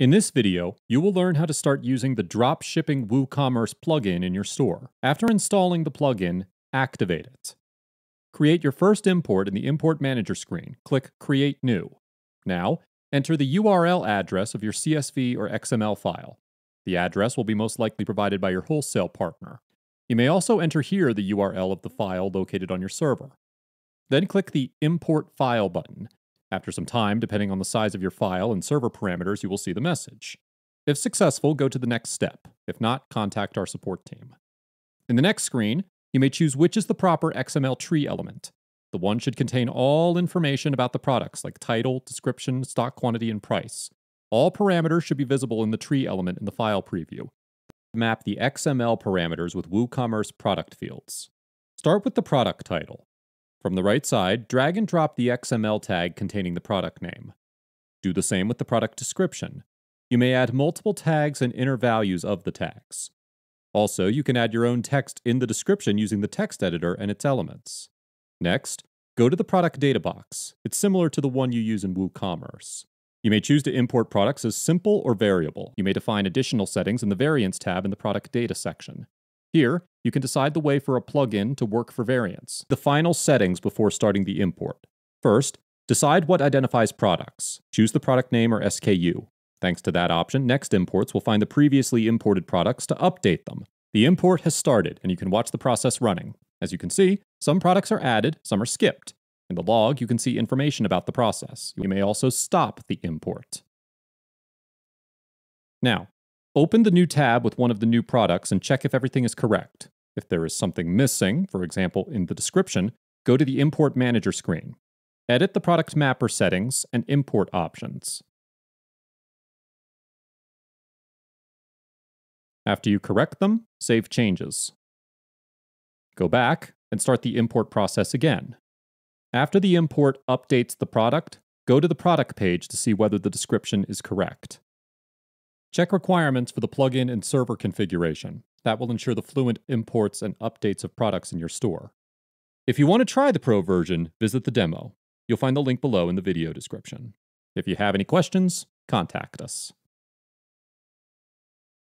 In this video, you will learn how to start using the Dropshipping WooCommerce plugin in your store. After installing the plugin, activate it. Create your first import in the Import Manager screen. Click Create New. Now, enter the URL address of your CSV or XML file. The address will be most likely provided by your wholesale partner. You may also enter here the URL of the file located on your server. Then click the Import File button. After some time, depending on the size of your file and server parameters, you will see the message. If successful, go to the next step. If not, contact our support team. In the next screen, you may choose which is the proper XML tree element. The one should contain all information about the products, like title, description, stock quantity, and price. All parameters should be visible in the tree element in the file preview. Map the XML parameters with WooCommerce product fields. Start with the product title. From the right side, drag and drop the XML tag containing the product name. Do the same with the product description. You may add multiple tags and inner values of the tags. Also, you can add your own text in the description using the text editor and its elements. Next, go to the product data box. It's similar to the one you use in WooCommerce. You may choose to import products as simple or variable. You may define additional settings in the Variants tab in the Product Data section. Here, you can decide the way for a plugin to work for variants. The final settings before starting the import. First, decide what identifies products. Choose the product name or SKU. Thanks to that option, next imports will find the previously imported products to update them. The import has started, and you can watch the process running. As you can see, some products are added, some are skipped. In the log, you can see information about the process. You may also stop the import. Now, open the new tab with one of the new products and check if everything is correct. If there is something missing, for example in the description, go to the Import Manager screen. Edit the product mapper settings and import options. After you correct them, save changes. Go back and start the import process again. After the import updates the product, go to the product page to see whether the description is correct. Check requirements for the plugin and server configuration. That will ensure the fluent imports and updates of products in your store. If you want to try the Pro version, visit the demo. You'll find the link below in the video description. If you have any questions, contact us.